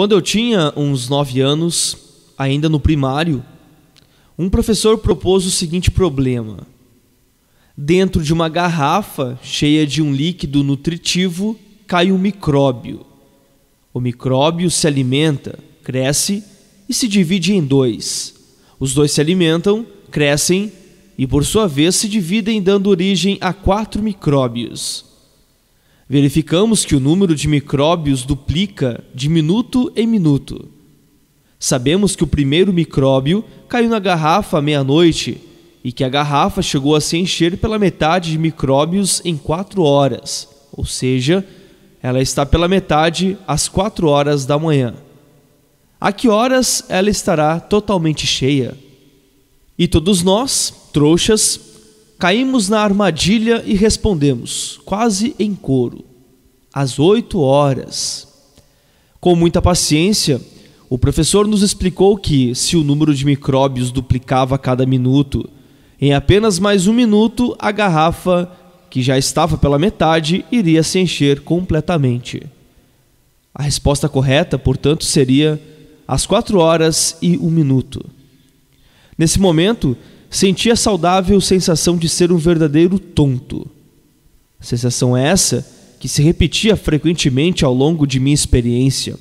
Quando eu tinha uns nove anos, ainda no primário, um professor propôs o seguinte problema. Dentro de uma garrafa cheia de um líquido nutritivo cai um micróbio. O micróbio se alimenta, cresce e se divide em dois. Os dois se alimentam, crescem e, por sua vez, se dividem, dando origem a quatro micróbios. Verificamos que o número de micróbios duplica de minuto em minuto. Sabemos que o primeiro micróbio caiu na garrafa à meia-noite e que a garrafa chegou a se encher pela metade de micróbios em quatro horas, ou seja, ela está pela metade às quatro horas da manhã. A que horas ela estará totalmente cheia? E todos nós, trouxas, Caímos na armadilha e respondemos, quase em coro, às oito horas. Com muita paciência, o professor nos explicou que, se o número de micróbios duplicava a cada minuto, em apenas mais um minuto a garrafa, que já estava pela metade, iria se encher completamente. A resposta correta, portanto, seria às quatro horas e um minuto. Nesse momento, senti a saudável sensação de ser um verdadeiro tonto. Sensação essa que se repetia frequentemente ao longo de minha experiência.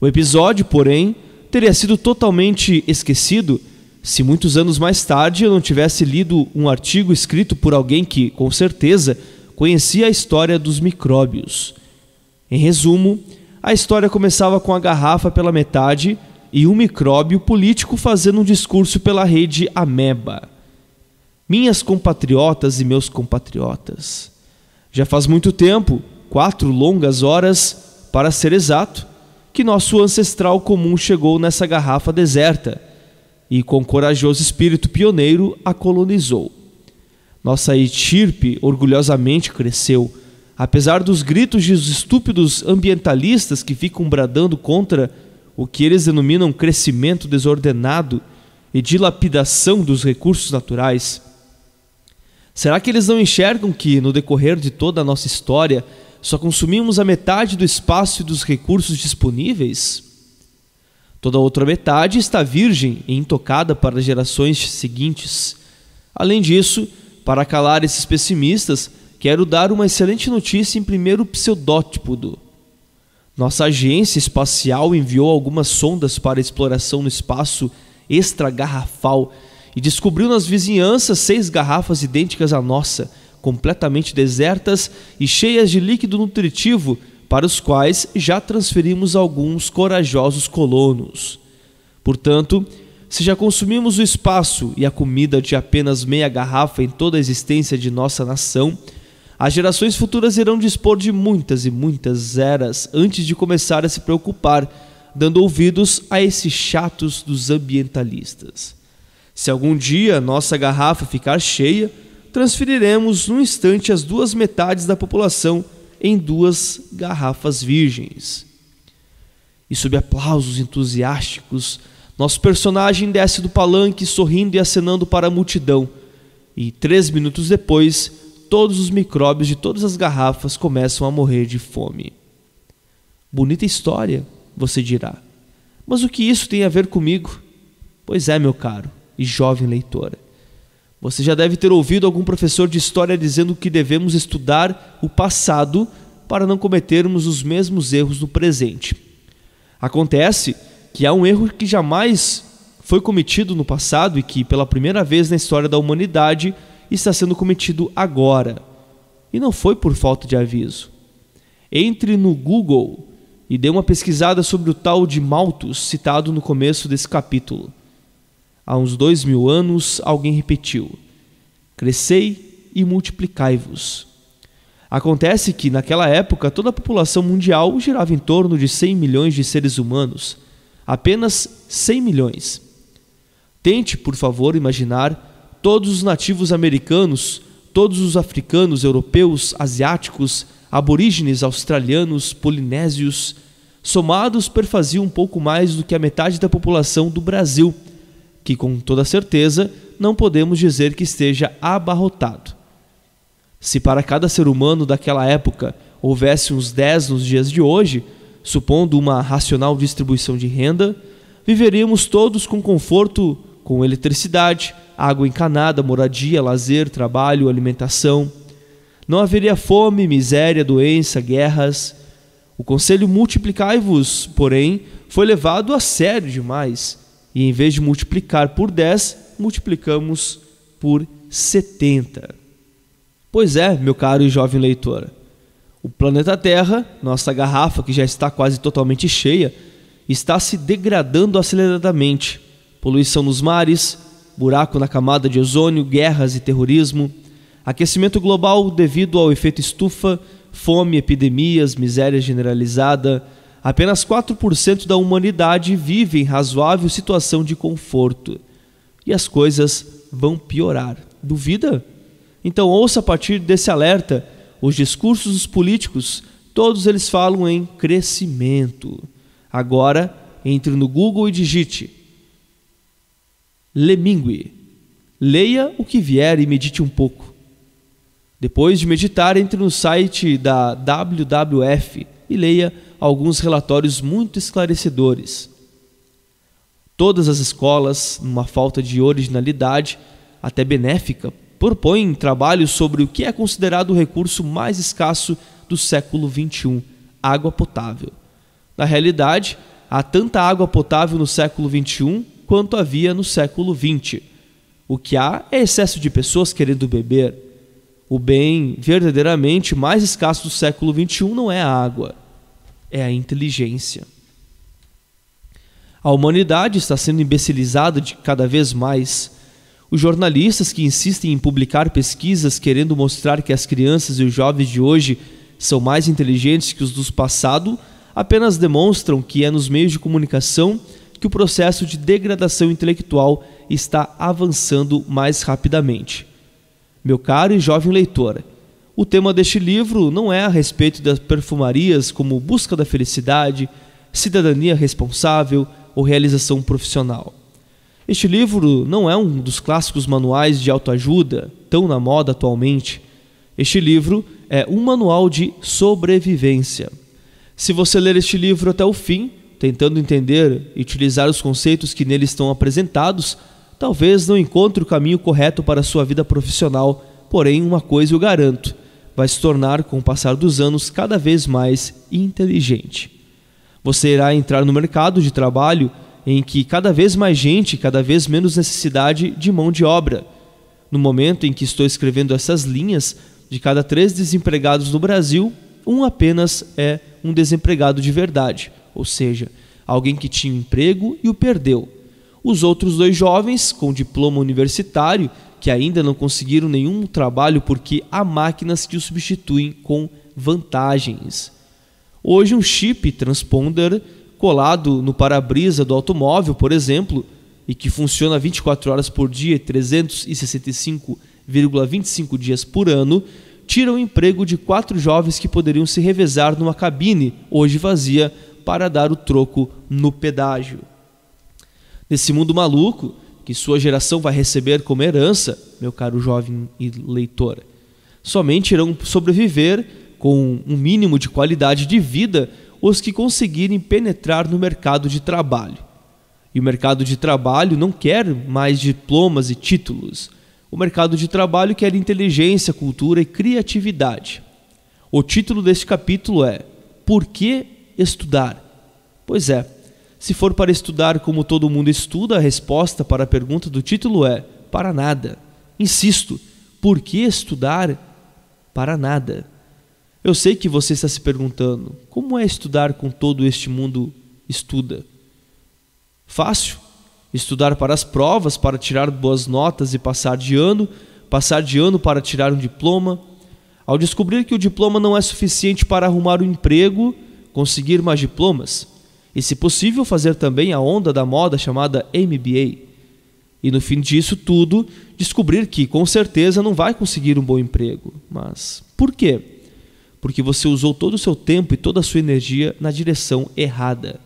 O episódio, porém, teria sido totalmente esquecido se muitos anos mais tarde eu não tivesse lido um artigo escrito por alguém que, com certeza, conhecia a história dos micróbios. Em resumo, a história começava com a garrafa pela metade e um micróbio político fazendo um discurso pela rede Ameba. Minhas compatriotas e meus compatriotas, já faz muito tempo, quatro longas horas, para ser exato, que nosso ancestral comum chegou nessa garrafa deserta e, com corajoso espírito pioneiro, a colonizou. Nossa estirpe orgulhosamente cresceu, apesar dos gritos dos estúpidos ambientalistas que ficam bradando contra o que eles denominam crescimento desordenado e dilapidação dos recursos naturais? Será que eles não enxergam que, no decorrer de toda a nossa história, só consumimos a metade do espaço e dos recursos disponíveis? Toda a outra metade está virgem e intocada para as gerações seguintes. Além disso, para calar esses pessimistas, quero dar uma excelente notícia em primeiro pseudótipo do nossa agência espacial enviou algumas sondas para exploração no espaço extragarrafal e descobriu nas vizinhanças seis garrafas idênticas à nossa, completamente desertas e cheias de líquido nutritivo, para os quais já transferimos alguns corajosos colonos. Portanto, se já consumimos o espaço e a comida de apenas meia garrafa em toda a existência de nossa nação, as gerações futuras irão dispor de muitas e muitas eras antes de começar a se preocupar, dando ouvidos a esses chatos dos ambientalistas. Se algum dia nossa garrafa ficar cheia, transferiremos num instante as duas metades da população em duas garrafas virgens. E sob aplausos entusiásticos, nosso personagem desce do palanque sorrindo e acenando para a multidão. E três minutos depois, todos os micróbios de todas as garrafas começam a morrer de fome. Bonita história, você dirá. Mas o que isso tem a ver comigo? Pois é, meu caro e jovem leitora. Você já deve ter ouvido algum professor de história dizendo que devemos estudar o passado para não cometermos os mesmos erros no presente. Acontece que há um erro que jamais foi cometido no passado e que, pela primeira vez na história da humanidade, está sendo cometido agora. E não foi por falta de aviso. Entre no Google e dê uma pesquisada sobre o tal de Malthus citado no começo desse capítulo. Há uns dois mil anos, alguém repetiu: Crescei e multiplicai-vos. Acontece que, naquela época, toda a população mundial girava em torno de 100 milhões de seres humanos. Apenas 100 milhões. Tente, por favor, imaginar todos os nativos americanos, todos os africanos, europeus, asiáticos, aborígenes, australianos, polinésios, somados perfaziam um pouco mais do que a metade da população do Brasil, que com toda certeza não podemos dizer que esteja abarrotado. Se para cada ser humano daquela época houvesse uns 10 nos dias de hoje, supondo uma racional distribuição de renda, viveríamos todos com conforto, com eletricidade, água encanada, moradia, lazer, trabalho, alimentação. Não haveria fome, miséria, doença, guerras. O conselho multiplicai-vos, porém, foi levado a sério demais, e em vez de multiplicar por 10, multiplicamos por 70. Pois é, meu caro e jovem leitor, o planeta Terra, nossa garrafa que já está quase totalmente cheia, está se degradando aceleradamente. Poluição nos mares, buraco na camada de ozônio, guerras e terrorismo, aquecimento global devido ao efeito estufa, fome, epidemias, miséria generalizada. Apenas 4% da humanidade vive em razoável situação de conforto. E as coisas vão piorar. Duvida? Então ouça a partir desse alerta os discursos dos políticos, todos eles falam em crescimento. Agora, entre no Google e digite Lemingue. Leia o que vier e medite um pouco. Depois de meditar, entre no site da WWF e leia alguns relatórios muito esclarecedores. Todas as escolas, numa falta de originalidade, até benéfica, propõem trabalhos sobre o que é considerado o recurso mais escasso do século XXI, água potável. Na realidade, há tanta água potável no século XXI quanto havia no século XX. O que há é excesso de pessoas querendo beber. O bem verdadeiramente mais escasso do século XXI não é a água, é a inteligência. A humanidade está sendo imbecilizada de cada vez mais os jornalistas que insistem em publicar pesquisas querendo mostrar que as crianças e os jovens de hoje são mais inteligentes que os do passado apenas demonstram que é nos meios de comunicação que o processo de degradação intelectual está avançando mais rapidamente. Meu caro e jovem leitor, o tema deste livro não é a respeito das perfumarias como busca da felicidade, cidadania responsável ou realização profissional. Este livro não é um dos clássicos manuais de autoajuda tão na moda atualmente. Este livro é um manual de sobrevivência. Se você ler este livro até o fim, tentando entender e utilizar os conceitos que nele estão apresentados, talvez não encontre o caminho correto para sua vida profissional, porém, uma coisa eu garanto: vai se tornar, com o passar dos anos, cada vez mais inteligente. Você irá entrar no mercado de trabalho em que cada vez mais gente, cada vez menos necessidade de mão de obra. No momento em que estou escrevendo essas linhas, de cada três desempregados no Brasil, um apenas é um desempregado de verdade, ou seja, alguém que tinha um emprego e o perdeu. Os outros dois jovens, com diploma universitário, que ainda não conseguiram nenhum trabalho porque há máquinas que o substituem com vantagens. Hoje, um chip transponder colado no para-brisa do automóvel, por exemplo, e que funciona 24 horas por dia e 365,25 dias por ano, tira o emprego de quatro jovens que poderiam se revezar numa cabine, hoje vazia, para dar o troco no pedágio. Nesse mundo maluco, que sua geração vai receber como herança, meu caro jovem e leitor, somente irão sobreviver com um mínimo de qualidade de vida os que conseguirem penetrar no mercado de trabalho. E o mercado de trabalho não quer mais diplomas e títulos. O mercado de trabalho quer inteligência, cultura e criatividade. O título deste capítulo é Por que estudar? Pois é, se for para estudar como todo mundo estuda, a resposta para a pergunta do título é: para nada. Insisto, por que estudar? Para nada. Eu sei que você está se perguntando: como é estudar com todo este mundo estuda? Fácil. Estudar para as provas, para tirar boas notas e passar de ano, passar de ano para tirar um diploma. Ao descobrir que o diploma não é suficiente para arrumar um emprego, conseguir mais diplomas. E, se possível, fazer também a onda da moda chamada MBA. E no fim disso tudo, descobrir que com certeza não vai conseguir um bom emprego. Mas por quê? porque você usou todo o seu tempo e toda a sua energia na direção errada.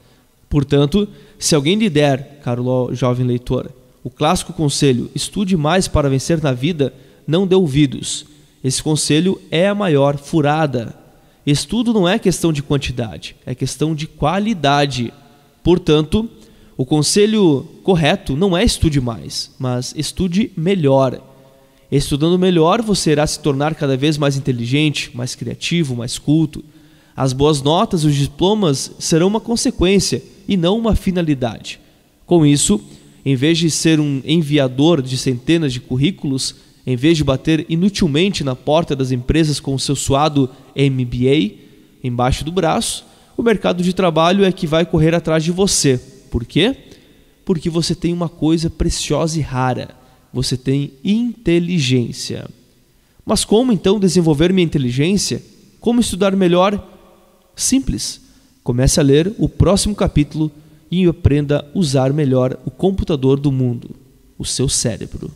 Portanto, se alguém lhe der, caro jovem leitor, o clássico conselho estude mais para vencer na vida, não dê ouvidos. Esse conselho é a maior furada. Estudo não é questão de quantidade, é questão de qualidade. Portanto, o conselho correto não é estude mais, mas estude melhor. Estudando melhor, você irá se tornar cada vez mais inteligente, mais criativo, mais culto. As boas notas os diplomas serão uma consequência e não uma finalidade. Com isso, em vez de ser um enviador de centenas de currículos, em vez de bater inutilmente na porta das empresas com o seu suado MBA embaixo do braço, o mercado de trabalho é que vai correr atrás de você. Por quê? Porque você tem uma coisa preciosa e rara. Você tem inteligência. Mas como então desenvolver minha inteligência? Como estudar melhor? Simples. Comece a ler o próximo capítulo e aprenda a usar melhor o computador do mundo, o seu cérebro.